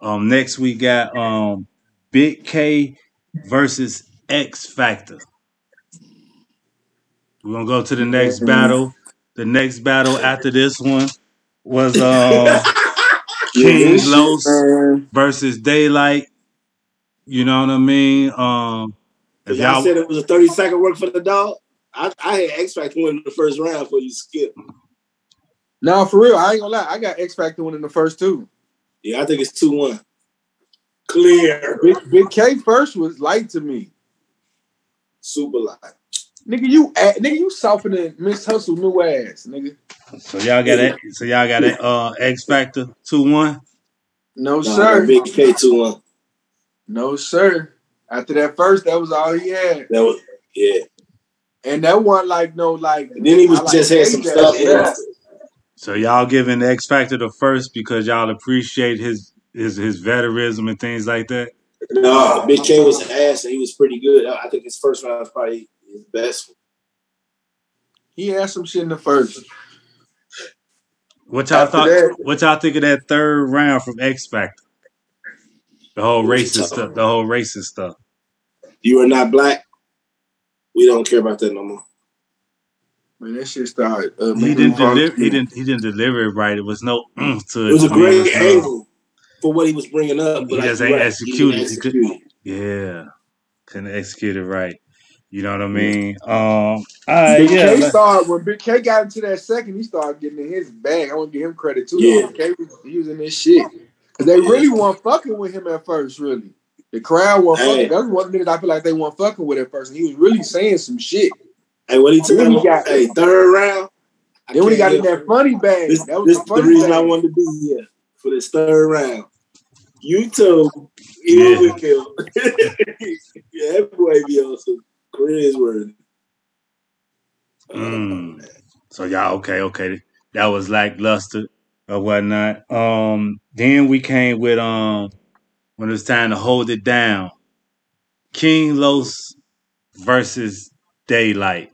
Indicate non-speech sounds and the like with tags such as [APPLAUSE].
Um, next we got um Bigg K versus X Factor. We're gonna go to the next battle. The next battle after this one was uh [LAUGHS] King Los versus Daylyt. You know what I mean? Um if Y'all y'all said it was a 30 second work for the dog. I, I had X Factor win the first round before you skip. No, for real, I ain't gonna lie. I got X Factor winning the first two. Yeah, I think it's 2 1. Clear. Big Bigg K first was light to me. Super light. Nigga, you a- nigga, you softer than Miss Hustle new ass, nigga. so y'all got it. So y'all got it. Uh, X Factor two one. No Nah, sir, Bigg K 2 1. no sir. After that first, that was all he had, That was, yeah. and that one like no like. And then he was I like just had some stuff. Yeah. So y'all giving X Factor the first because y'all appreciate his his his veterism and things like that. No, Bigg K was an ass and he was pretty good. I I think his first round was probably his best. He had some shit in the first. What y'all After thought? that- what y'all think of that third round from X Factor? The whole racist stuff. The whole racist stuff. You are not black. We don't care about that no more. Man, that shit started. Uh, He didn't deliver. He didn't. He didn't deliver it right. It was no mm to it. It was a great was no- angle for what he was bringing up. But He just ain't right, executed. didn't could- execute. Yeah, couldn't execute it right. You know what I mean? Um. All right. Big Yeah. K let- started when Bigg K got into that second, he started getting in his bag. I want to give him credit too. Yeah. K was using this shit because they really weren't fucking with him at first. Really, the crowd wasn't Hey. fucking. That was one of the niggas I feel like they weren't fucking with at first. And he was really saying some shit. Hey, what he took Then he him? got- Hey, third round. I Then when he got in help that funny bag, This, that was this the is the funny reason I wanted to be here for this third round. You too. Even Yeah. with him. [LAUGHS] yeah, that boy be awesome. on some cringeworthy. Mm. So y'all okay? Okay. That was lackluster or whatnot. Um. Then we came with um when it was time to hold it down. King Los versus Daylyt.